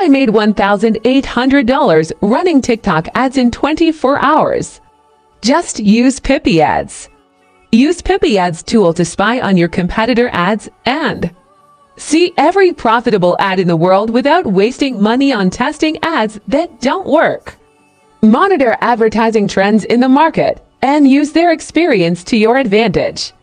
I made $1,800 running TikTok ads in 24 hours. Just use PiPiADS. Use PiPiADS tool to spy on your competitor ads and see every profitable ad in the world without wasting money on testing ads that don't work. Monitor advertising trends in the market and use their experience to your advantage.